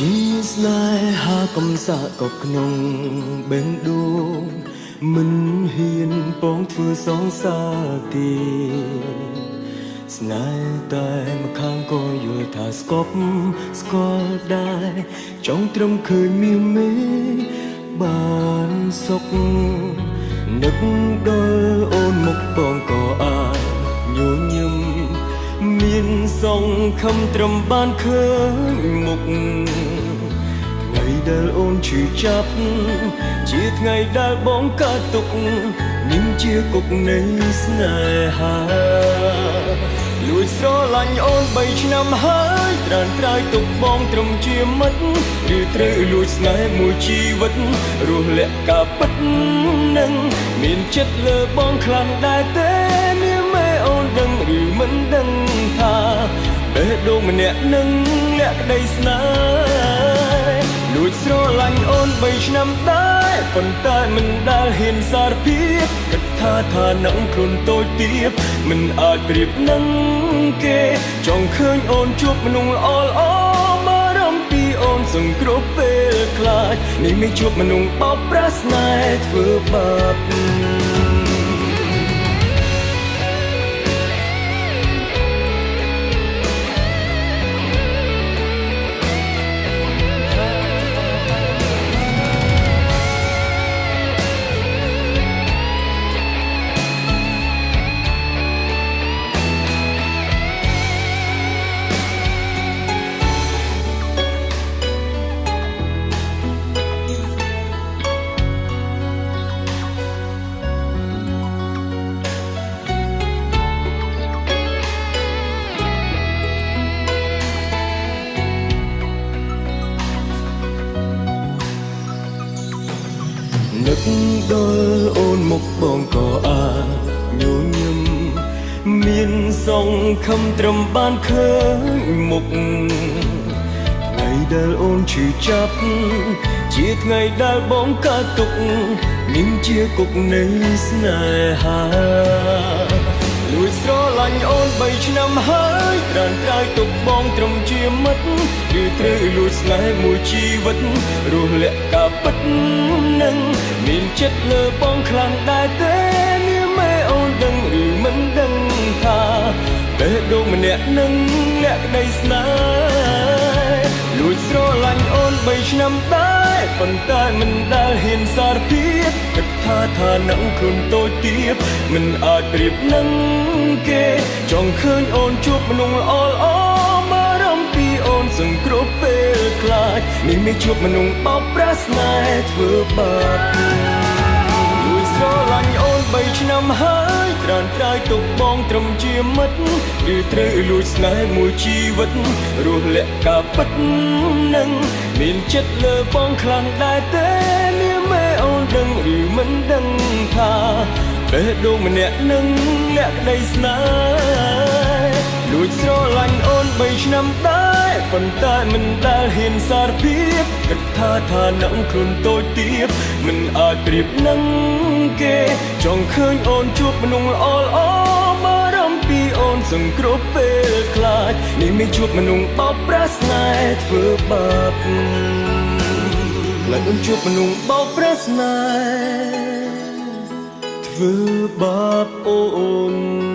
ស្នេហាកំសាកក៏ក្នុងបេះដូងមិនហ៊ានពងធ្វើសងសាទេស្នេហ៍តែម្ខាងក៏យល់ថាស្គប់ស្គាល់ដែរចង់ត្រឹមឃើញមានមេបានសុខនឹកដល់អូនមកបងក៏អាចញញឹមមានសងខំត្រឹមបានឃើញមុខថ្ងៃ ដែលអូនឈឺចាប់ជាថ្ងៃដែលបងកើតទុកនឹងជាគុកនៃស្នេហាលួចស្រឡាញ់អូន3ឆ្នាំហើយត្រានត្រើយទុកបងត្រឹមជាមិត្តឬត្រូវលួចស្នេហ៍មួយជីវិតរស់លាក់ការពិតនឹងមានចិត្តលើបងខ្លាំងដែរទេនាងមេអូនដឹងឬមិនដឹងថាបេះដូងម្នាក់នឹងលាក់ក្តីស្នេហ៍លួច ស្រឡាញ់អូន3ឆ្នាំដែរប៉ុន្តែមិនដែលហ៊ានសារភាពគិតថាថានឹងខ្លួនតូចទៀបមិនអាចប្រៀបនឹងគេចង់ឃើញអូនជួបមនុស្សល្អល្អបារម្ភពីអូនសង្គ្រោះពេលខ្លាចនេះមិនជួបមនុស្សបោកប្រាស់ស្នេហ៍ធ្វើបាប នឹកដល់អូនមុខបងក៏អាញញឹមមានសងខំត្រឹមបានឃើញមុខថ្ងៃដែលអូនឈឺចាប់ជាថ្ងៃដែលបងកើតទុកនឹងជាគុកនៃស្នេហា លួចស្រឡាញ់អូន3ឆ្នាំហើយត្រានត្រើយទុកបងត្រឹមជាមិត្តឬត្រូវលួចស្នេហ៍មួយជីវិតរស់លាក់ការពិតនឹងមានចិត្តលើបងខ្លាំងដែរទេនាងមេអូនដឹងឬមិនដឹងថាបេះដូងម្នាក់នឹងលាក់ក្តីស្នេហ៍លួចស្រឡាញ់អូន3ឆ្នាំដែរប៉ុន្តែមិនដែលហ៊ានសារភាពគិត ថាថានឹងខ្លួនតូចទៀបមិនអាចប្រៀបនឹងគេ ចង់ឃើញអូនជួបមនុស្សល្អល្អបារម្ភពីអូនសង្គ្រោះពេលខ្លាចនេះមិនជួបមនុស្សបោកប្រាស់ស្នេហ៍ធ្វើបាបលួចស្រឡាញ់អូន3ឆ្នាំហើយត្រានត្រើយទុកបងត្រឹមជាមិត្តឬត្រូវលួចស្នេហ៍មួយជីវិតរស់លាក់ការពិតនឹងមានចិត្តលើបងខ្លាំងដែរទេនាងមេអូនដឹងឬ មិនដឹងថាបេះដូងម្នាក់នឹងលាក់ក្តីស្នេហ៍លួចស្រឡាញ់អូន3ឆ្នាំដែរប៉ុន្តែមិនដែលហ៊ានសារភាពគិតថាថានឹងខ្លួនតូចទៀបមិនអាចប្រៀបនឹងគេចង់ឃើញអូនជួបមនុស្សល្អល្អបារម្ភពីអូនសង្គ្រោះពេលខ្លាចនេះមិនជួបមនុស្សបោកប្រាស់ស្នេហ៍ធ្វើបាប ខ្លាចអូនជួបមនុស្សបោកប្រាស់ស្នេហ៍ធ្វើបាបអូន